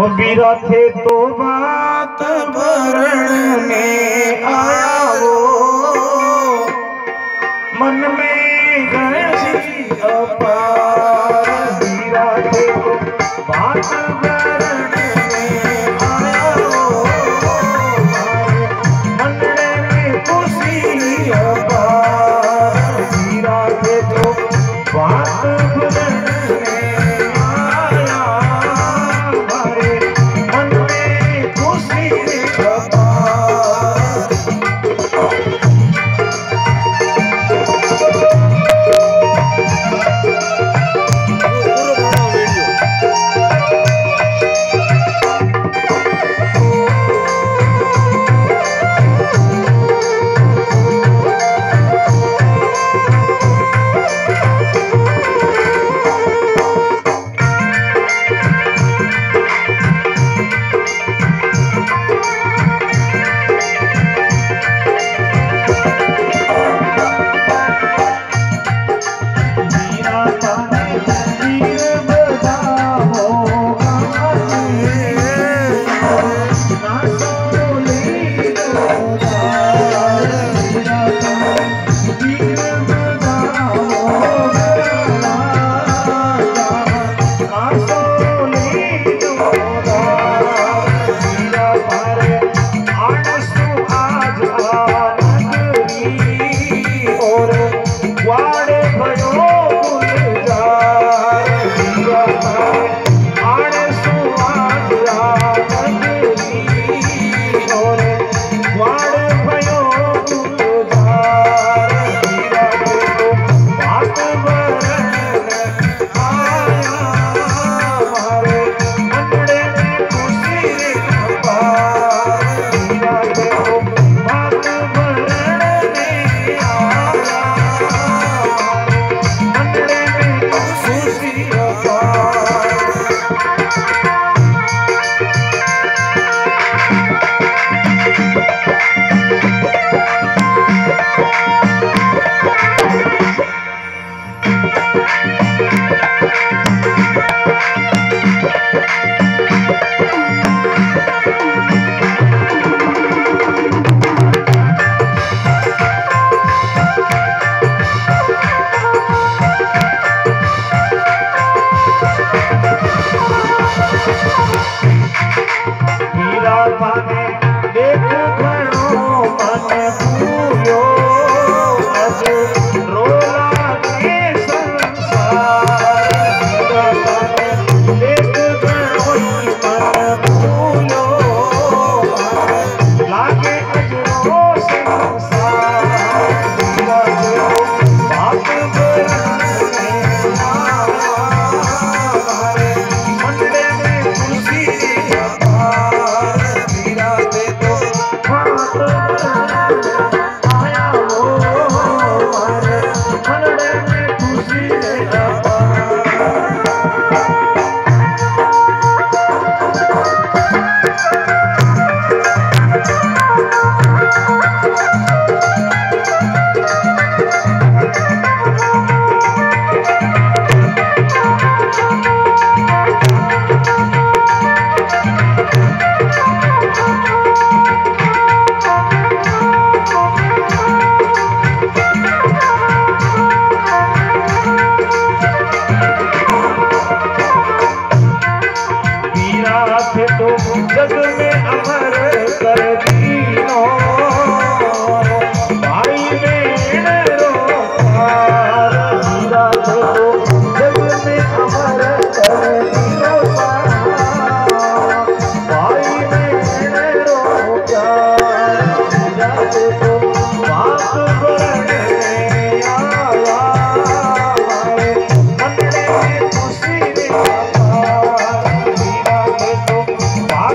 थे तो बात भरण में आओ। मन में गणेश अपार। बिरथे तो बात भरण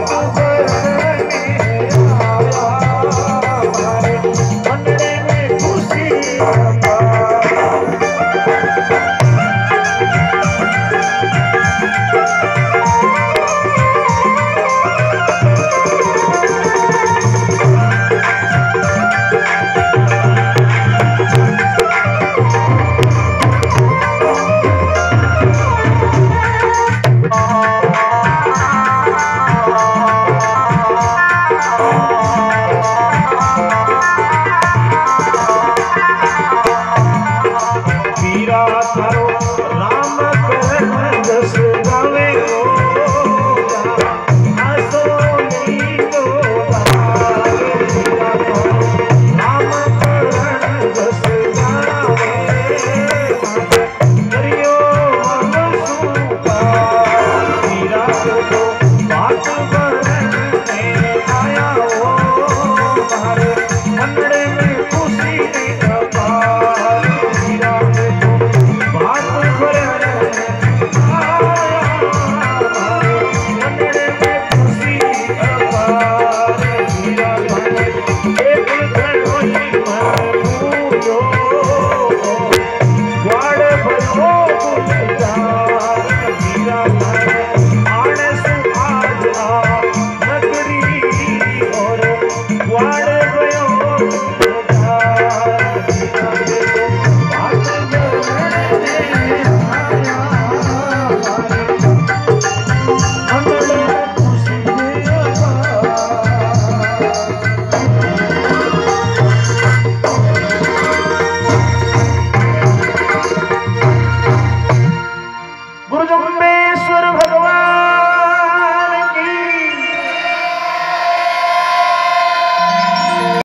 Thank you. पीरा करो